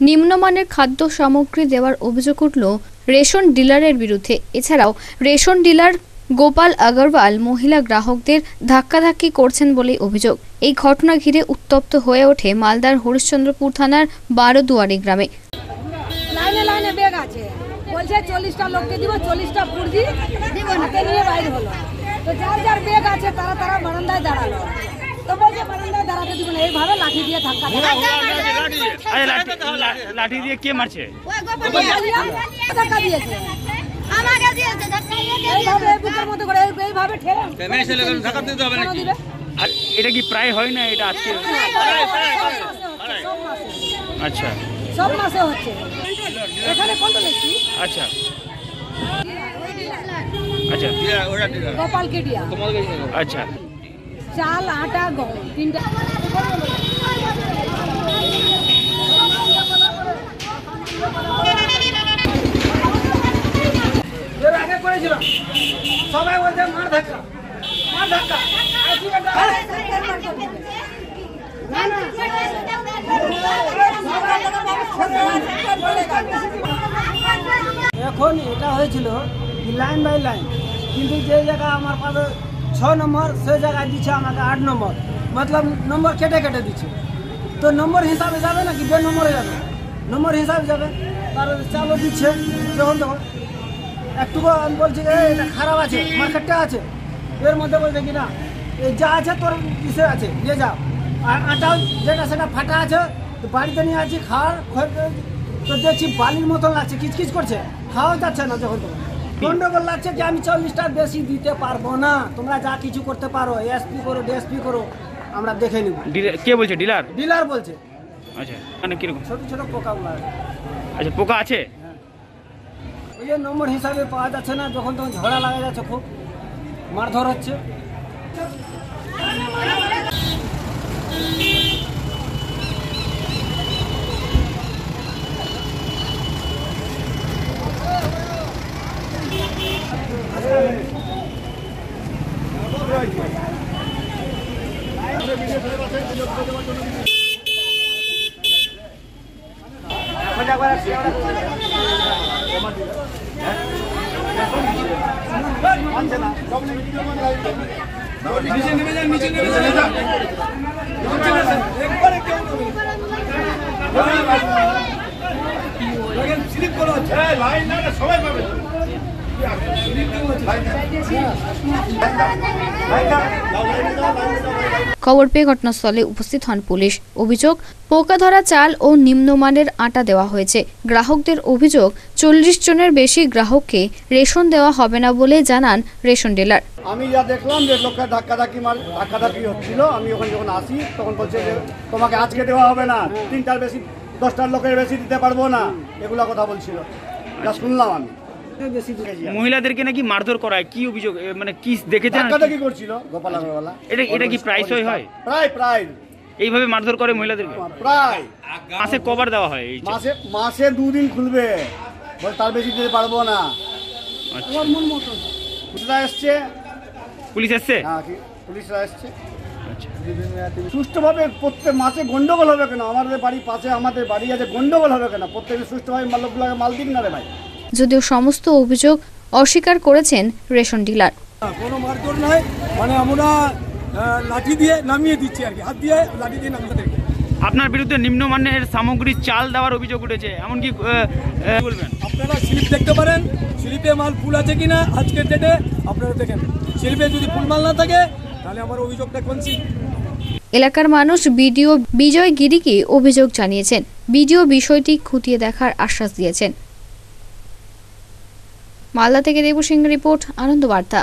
নিম্নমানের খাদ্য সামগ্রী দেওয়ার অভিযোগ উঠল রেশন ডিলারের বিরুদ্ধে। এছাড়াও রেশন ডিলার গোপাল আগরওয়াল মহিলা গ্রাহকদের ধাক্কাধাক্কি করছেন বলে অভিযোগ। এই ঘটনা ঘিরে উত্তপ্ত হয়ে ওঠে মালদার হরিশ্চন্দ্রপুর থানার বারোদুয়ারি গ্রামে। তারা তারা বারান্দায় দাঁড়াল। তো বলছে বারান্দায় দাঁড়াতে দিব না এইভাবে লাঠি দিয়ে ধাক্কা লাঠি দিয়ে। কে মারছে? ধাক্কা দিয়েছে। আমাকে দিয়েছে এইভাবে বুকের মধ্যে করে এইভাবে ঠেলে। কেন দিবে? আর এটা কি প্রায় হয় না এটা আজকে। আচ্ছা সব মাসে হচ্ছে এখানে কোনটা লিখছি আচ্ছা। আচ্ছা। গোপাল কেডিয়া। আচ্ছা। চাল আটা গম তিনটা। আগে করেছিলাম। সবাই বলছে মার ধাক্কা মার ধাক্কা। এখন এটা হয়েছিল লাইন বাই লাইন কিন্তু যে জায়গা আমার পাবে ছ নম্বর, সে জায়গায় দিচ্ছে আমাকে আট নম্বর। মতলব নম্বর কেটে কেটে দিচ্ছে তো নম্বর হিসাবে যাবে নাকি বে নম্বরে যাবে? নম্বর হিসাবে যাবে। তার চালও দিচ্ছে যখন তখন। একটু আমি বলছি যে এটা খারাপ আছে মার্কেটটা আছে। এর মধ্যে বলছে কি না এই যা আছে তোর ইসে আছে নিয়ে যাও আর আটাও যেটা সেটা ফাটা আছে, তো বাড়িতে নিয়ে আছি খাওয়ার তো দেখছি বালির মতন লাগছে, কিচকিচ করছে। খাওয়া যাচ্ছে না যখন তখন। গন্ডগোল লাগছে যে আমি চল্লিশটা বেশি দিতে পারব না। তোমরা যা কিছু করতে পারো এসপি করো ডিএসপি করো আমরা দেখে নিব। কে বলছে? ডিলার? ডিলার বলছে। আচ্ছা মানে কীরকম? ছোট ছোট আছে। আচ্ছা পোকা আছে? ওই যে নম্বর হিসাবে পাওয়া যাচ্ছে না যখন তখন ঝগড়া লাগা যাচ্ছে খুব। মারধর হচ্ছে। নিচে নেমে যান নিচে নেমে একবারে কেউ স্লিপ করো লাইন না সবাই পাবে। খবর পেয়ে ঘটনাস্থলে উপস্থিত হন পুলিশ। অভিযোগ পোকা ধরা চাল ও নিম্নমানের আটা দেওয়া হয়েছে। গ্রাহকদের অভিযোগ, চল্লিশ জনের বেশি গ্রাহককে রেশন দেওয়া হবে না বলে জানান রেশন ডিলার। আমি যা দেখলাম যে লোকটা ধাক্কাধাক্কি মার ধাক্কাধাক্কি হচ্ছিল। আমি ওখানে যখন আসি, তখন বলছে যে, তোমাকে আজকে দেওয়া হবে না। তিনটার বেশি, দশটার লোকের বেশি দিতে পারব না। এগুলো কথা বলছিল। যা শুনলাম আমি। মহিলাদেরকে নাকি মারধর করা হয় কি অভিযোগ? মানে কি দেখেছেন ধাক্কাধাক্কি করছিল। গোপাল আগরওয়ালা এটা এটা কি প্রায়শই হয়? প্রায় প্রায়। এইভাবে মারধর করে মহিলাদেরকে? প্রায়। মাসে কবার দেওয়া হয় এই মাসে মাসে দুদিন খুলবে। বল তার বেশি দিতে পারব না। আচ্ছা। পুলিশরা এসছে। পুলিশ এসছে? হ্যাঁ পুলিশরা এসছে। আচ্ছা। সুষ্ঠুভাবে প্রত্যেক মাসে গন্ডগোল হবে কেন? আমাদের বাড়ি পাশে আমাদের বাড়ি আছে গন্ডগোল হবে কেন? প্রত্যেকে সুষ্ঠুভাবে মাল্যগুলোকে মাল দিন না রে ভাই। যদিও সমস্ত অভিযোগ অস্বীকার করেছেন রেশন ডিলার। কোনো মারধর নয় মানে আমরা লাঠি দিয়ে নামিয়ে দিচ্ছি আর কি হাত দিয়ে লাঠি দিয়ে আপনার বিরুদ্ধে নিম্নমানের সামগ্রী চাল দেওয়ার অভিযোগ উঠেছে এমনকি বলবেন? আপনারা স্লিপ দেখতে পারেন স্লিপে মাল ফুল আছে কিনা আজকের ডেটে আপনারা দেখেন। স্লিপে যদি ফুল মাল না থাকে তাহলে আমার অভিযোগটা কোনছি এলাকার মানুষ বিডিও বিজয় গিরিকে অভিযোগ জানিয়েছেন। বিডিও বিষয়টি খতিয়ে দেখার আশ্বাস দিয়েছেন। মালদা থেকে দেবু সিং রিপোর্ট আনন্দ বার্তা